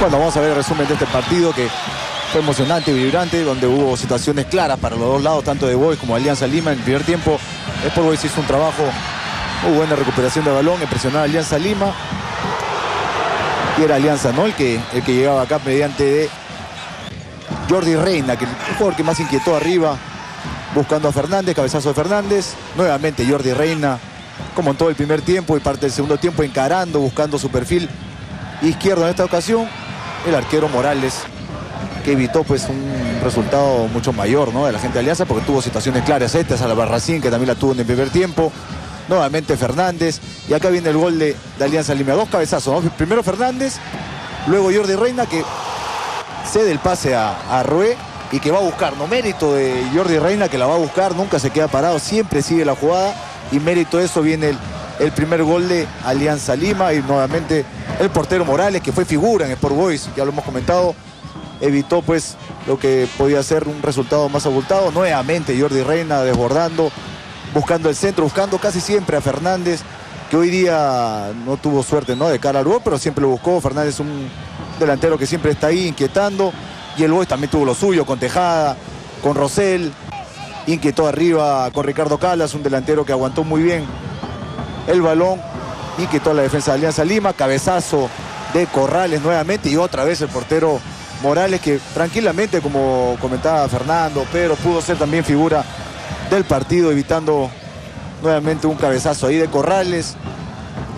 Bueno, vamos a ver el resumen de este partido que fue emocionante y vibrante, donde hubo situaciones claras para los dos lados, tanto de Boys como Alianza Lima. En el primer tiempo, Sport Boys hizo un trabajo muy buena recuperación de balón, presionar a Alianza Lima. Y era Alianza, ¿no? El que, el que llegaba acá mediante Jordi Reina, que el jugador que más inquietó arriba, buscando a Fernández, cabezazo de Fernández. Nuevamente Jordi Reina, como en todo el primer tiempo y parte del segundo tiempo, encarando, buscando su perfil izquierdo en esta ocasión. El arquero Morales, que evitó pues un resultado mucho mayor ¿no? de la gente de Alianza porque tuvo situaciones claras. Esta es a la Barracín, que también la tuvo en el primer tiempo. Nuevamente Fernández. Y acá viene el gol de, Alianza Lima. Dos cabezazos. Primero Fernández, luego Jordi Reina, que cede el pase a, a y que va a buscar. No mérito de Jordi Reina, que la va a buscar, nunca se queda parado, siempre sigue la jugada. Y mérito de eso viene el, el primer gol de Alianza Lima y nuevamente el portero Morales, que fue figura en Sport Boys, ya lo hemos comentado, evitó pues lo que podía ser un resultado más abultado. Nuevamente Jordi Reina desbordando, buscando el centro, buscando casi siempre a Fernández, que hoy día no tuvo suerte ¿no? de cara al gol, pero siempre lo buscó. Fernández es un delantero que siempre está ahí inquietando. Y el Boys también tuvo lo suyo con Tejada, con Rosell, inquietó arriba con Ricardo Calas, un delantero que aguantó muy bien el balón, inquietó la defensa de Alianza Lima, cabezazo de Corrales nuevamente y otra vez el portero Morales que tranquilamente, como comentaba Fernando, pero pudo ser también figura del partido, evitando nuevamente un cabezazo ahí de Corrales.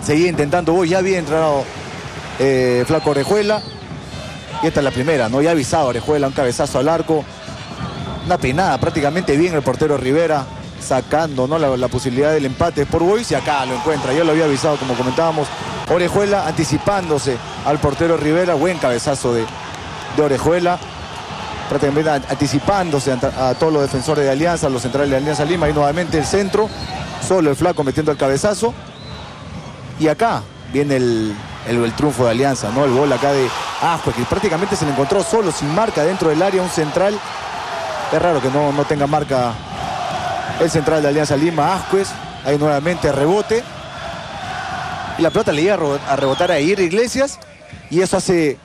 Seguía intentando, hoy ya había entrado eh, Flaco Orejuela. Y esta es la primera, ¿no? Ya avisado Orejuela, un cabezazo al arco. Una peinada prácticamente bien el portero Rivera, sacando ¿no? la, posibilidad del empate por Boys y acá lo encuentra. Ya lo había avisado, como comentábamos. Orejuela anticipándose al portero Rivera, buen cabezazo de, de Orejuela, prácticamente anticipándose a, todos los defensores de Alianza, los centrales de Alianza Lima, y nuevamente el centro, solo el flaco metiendo el cabezazo. Y acá viene el, triunfo de Alianza, ¿no? El gol acá de Asco, que prácticamente se le encontró solo, sin marca dentro del área, un central. Es raro que no, no tenga marca el central de Alianza Lima, Ascuez. Ahí nuevamente rebote. Y la pelota le iba a rebotar a Ir Iglesias. Y eso hace